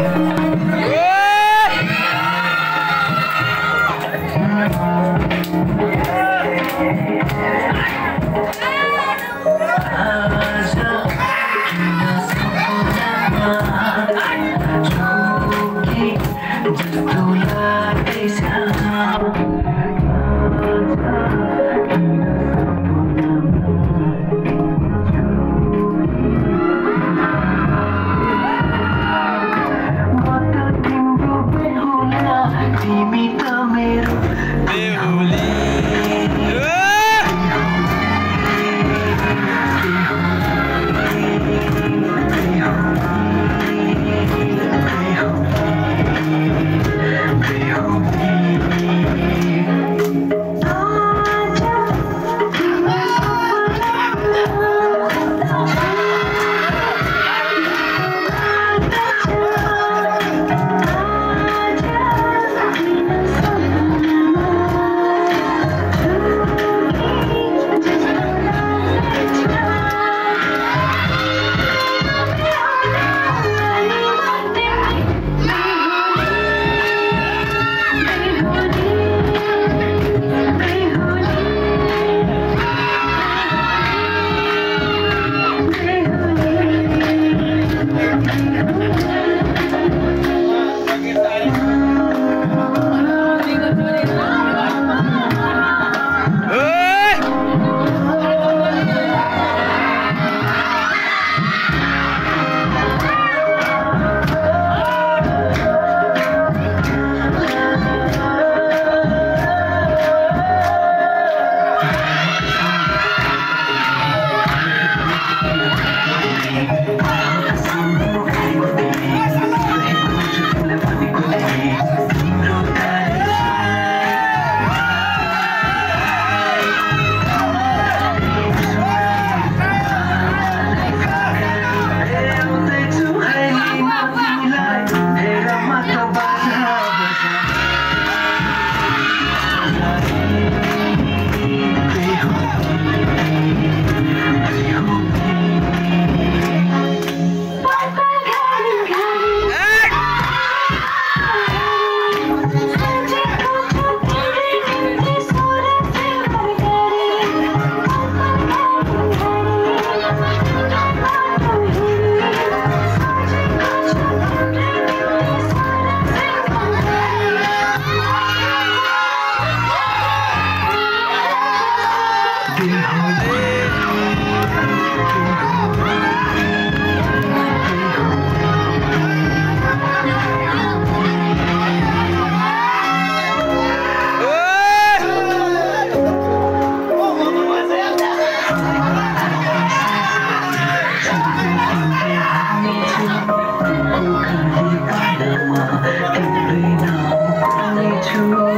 Yeah! happy meet True.